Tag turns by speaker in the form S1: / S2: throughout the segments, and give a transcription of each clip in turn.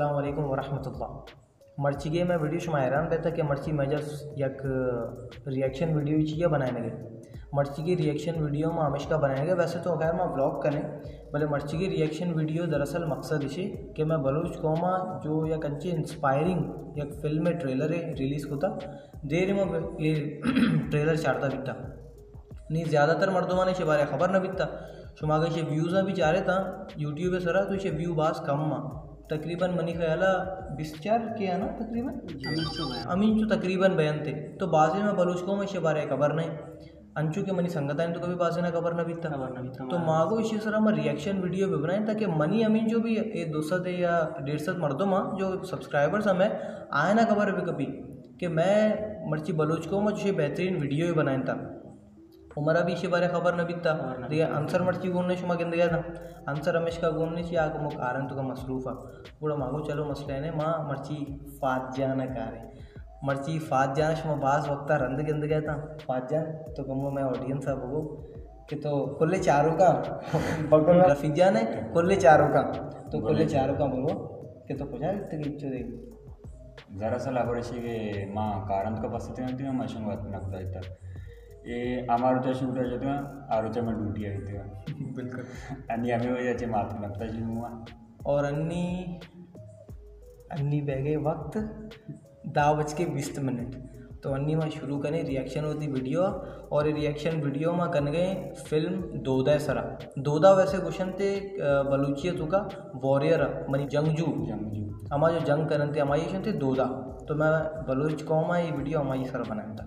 S1: अस्सलाम वालेकुम वरहमतुल्लाह मर्ची मैं वीडियो शुमा हैरान रहता कि मर्ची मैं जब एक रिएक्शन वीडियो चाहिए बनाने लगे। मर्ची की रिएक्शन वीडियो में हमेशा बनाने लगे। वैसे तो खैर मैं ब्लॉग करें, भले मर्ची की रिएक्शन वीडियो दरअसल मकसद इसे कि मैं बलूच कौमा, जो एक अच्छी इंस्पायरिंग एक फ़िल्म में ट्रेलर है रिलीज़ होता देर में ये ट्रेलर चाड़ता बिकता। नहीं, ज़्यादातर मर्दों ने इसे बारे खबर न बिकता। शुमा के व्यूज़ भी चाह रहे था यूट्यूब पर सरा तो इसे व्यू बास कम माँ। तकरीबन मनी ख्याल बीस चार के है ना तकरीबन? अमीन जो तकरीबन बयान थे। तो बाजे में बलूच को इसे बारे खबर नहीं। अंचू के मनी संगत आए तो कभी बाजे ना खबर ना बीतता खबर ना बीतता तो मागो इसी तरह मैं रिएक्शन वीडियो भी बनाए ताकि मनी अमीन जो भी ये दो सौ या डेढ़ सौ मर्दों में जो सब्सक्राइबर्स हमें आए ना खबर भी कभी कि मैं मर्ची बलूच को मैं जो बेहतरीन वीडियो भी बनाया था। उमरा भी इसी बारे खबर न बिकता दिया आंसर मर्ची गोने शुमा गिंद गया था आंसर रमेश का गोने ची आग मुख आरन तो का मसरूफ है। पूरा मांगो चलो मसले ने माँ मर्ची फात जाना कारे। मर्ची फात जाना शुमा बाज वक्ता रंद गिंद गया था फात जान तो कमो मैं ऑडियंस है वो कि तो कुल्ले चारों का बगल रफीक जान है कुल्ले चारों का तो कुल्ले चारों का बोलो कि तो कुछ तक इच्छो दे
S2: दरअसल आवश्यक माँ कारण का पसंद नहीं थी मैं शंगवात नकदा इतना। એ અમારું તો શૂટર જતું આરોચામાં ડ્યુટી આવી
S1: बिल्कुल।
S2: બિલકુલ અને અમે વચ્ચે માથું लगता જ हुआ
S1: और अन्नी अन्नी बह गए वक्त दा बज के बीस मिनट। तो अन्नी में शुरू करें रिएक्शन होती वीडियो और रिएक्शन वीडियो में कर गए फ़िल्म दोदा सरा। दोदा वैसे क्वेश्चन थे बलूचिया तू का वॉरियर मनी जंगजू।
S2: जंगजू।
S1: हमारा जो जंग करते थे हमारी क्वेश्चन थे दोदा तो मैं बलूच कौम ये वीडियो हमारी सर बनाया था।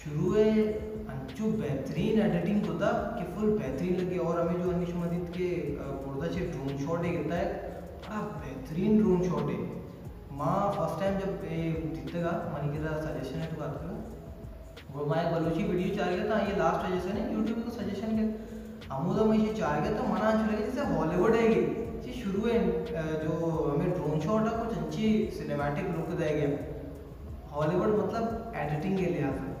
S1: शुरू अंचू बेहतरीन एडिटिंग होता, कि फुल बेहतरीन लगे। और हमें जो अनिश मदित के पुरदा से ड्रोन शॉट है कहता है बड़ा बेहतरीन ड्रोन शॉट है। माँ फ़र्स्ट टाइम जब ये दिखेगा मनी के सजेशन है तो बात करो। वो मैं बलूची वीडियो चाह गया था, ये लास्ट सजेशन है यूट्यूब को सजेशन के अमूदा मैं ये चाह गया तो मना अच्छी लगे जैसे हॉलीवुड है ये। शुरू है जो हमें ड्रोन शॉट है, कुछ अच्छी सिनेमैटिक लुक दिया गया हॉलीवुड मतलब एडिटिंग के लिहाज से।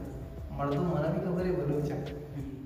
S1: मर्दों मला भी खबर आहे बलूच्या भी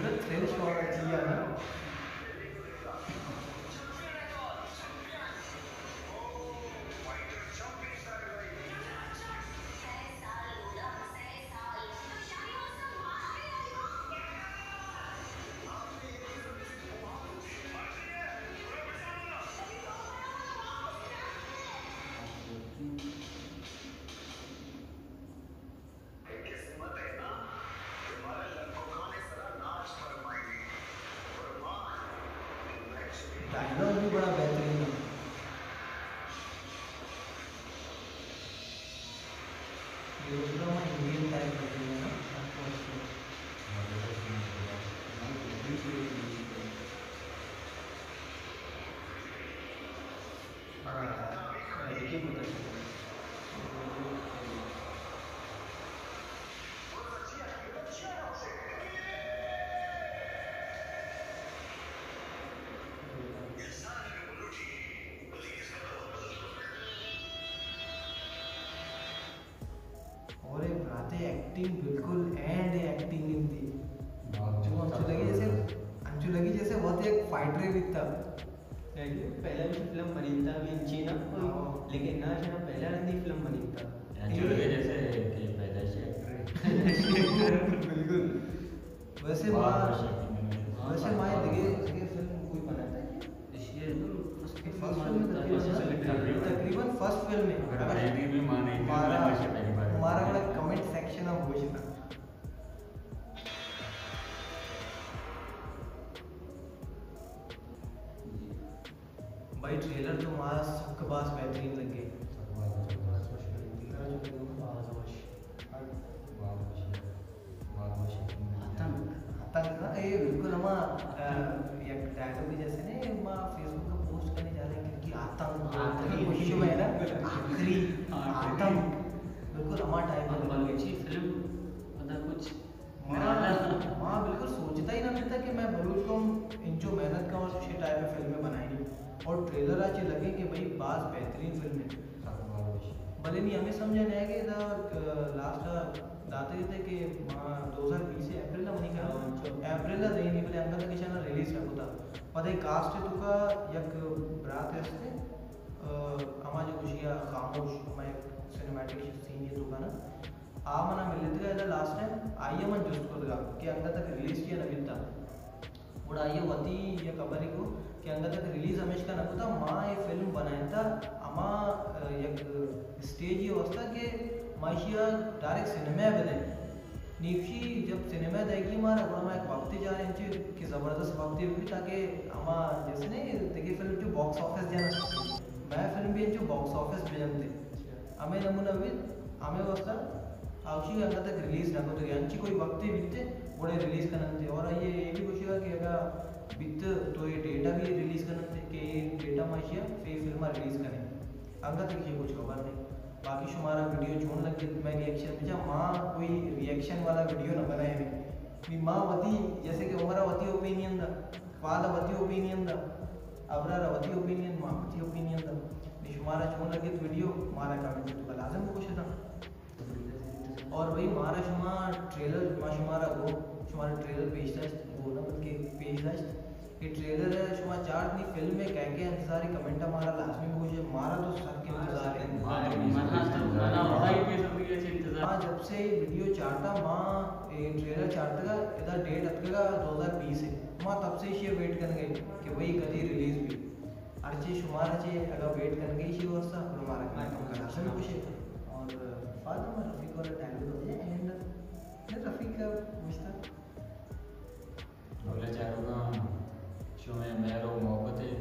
S1: पूरा थ्रेश होना चाहिए ना डायलॉग भी बड़ा बेहतरीन है इंडियन टाइप करते हैं ना हाँ देखिए फ़िल्म बनी
S3: बनिंदा भी जीना कोई
S1: लेकिन ना जना पहला रंदी फ़िल्म
S2: बनिंदा जुड़वे जैसे के पैदाइश है
S1: बिल्कुल। वैसे माँ।
S2: वैसे
S1: माँ दिखे दिखे फ़िल्म कोई बनाता है इसलिए उसके फ़र्स्ट फ़िल्म तकरीबन फ़र्स्ट फ़िल्म में। हमारा हमारा बड़ा भाई ट्रेलर तो हमारा सबके पास बेहतरीन लग। गए ये बिल्कुल हम डायलॉग जैसे ने हम फेसबुक पे पोस्ट करने जा रहे हैं कि आतंक आतंक खुशी में है ना? आखिरी आतंक। बिल्कुल हमारा टाइप माँ बिल्कुल सोचता ही ना मिलता कि मैं बलूच को इंचो मेहनत का और अच्छी टाइप में फ़िल्में बनाएँगी और ट्रेलर आज लगे कि भाई बात बेहतरीन फ़िल्म है। भले नहीं, हमें समझ नहीं कि लास्ट दाते थे कि दो हज़ार बीस अप्रैल ला मनी का अप्रैल ला देनी भले अंगा तक शाना रिलीज़ करतो था पता कास्ट है तुका, यक ब्रात असते आम्हा जे कुशिया खामोश मैं सिनेमॅटिक सीन ये तुका ना। आ मना मिलत का लास्ट टाइम आइए मन जस्ट को लगा कि अंगा तक रिलीज़ किया नवीन था उड़ा आइए वती या खबर को। कि अंगा तक रिलीज़ हमेशा का नकुता माँ ये फ़िल्म बनाया था अमा एक स्टेज ये वस्ता के माशिया डायरेक्ट सिनेमा बने नीवशी जब सिनेमा देगी मारा बड़ा मैं एक वक्त जा रहे हैं कि ज़बरदस्त वक्त भी ताकि अमा जैसे नहीं, देखिए फ़िल्म जो बॉक्स ऑफ़िस जाना मैं फ़िल्म भी जो बॉक्स ऑफ़िस पे जानते हमें नमूना भी हमें वस्ता आवशी अंगा तक रिलीज़ ना तो यांची कोई वक्त ही बीतते बड़े रिलीज़ करना और ये ये भी कुछ कि अगर बीत तो ये डेटा भी रिलीज़ करना कि ये डेटा माशिया फिर फ़िल्म रिलीज़ करें। अंगा तक ये कुछ खबर नहीं। बाकी शुमारा वीडियो छोड़ लगे मैं रिएक्शन भेजा माँ कोई रिएक्शन वाला वीडियो ना बनाए नहीं मी माँ वती, जैसे कि हमारा वती ओपिनियन था वाला वती ओपिनियन था अबरा वती ओपिनियन माँ वती ओपिनियन था मी शुमारा छोड़ लगे वीडियो मारा कमेंट तो लाजम को कुछ था और भाई मारा शुमा ट्रेलर मा शुमारा वो, शुमारा ट्रेलर पेश था, वो ना बल्कि पेश था। ये ट्रेलर है शुमा चार दी फ़िल्म में कह के इंतज़ार है। कमेंट हमारा लाजमी पूछे मारा तो सबके इंतज़ार है। हाँ जब से ये वीडियो चाहता माँ ट्रेलर चाहता का इधर डेट हज़ार बीस है माँ तब से ये वेट कर गई कि भाई कभी रिलीज़ भी। अर्चे शुमार अच्छे अगर वेट कर गई शी वस्ता फिर हमारा करा सब कुछ है। और फादर रफीक और डायलॉग हो जाए एंड रफीक का रिश्ता
S2: बोले चारूगा शुमे मेरो मोहब्बते शुमे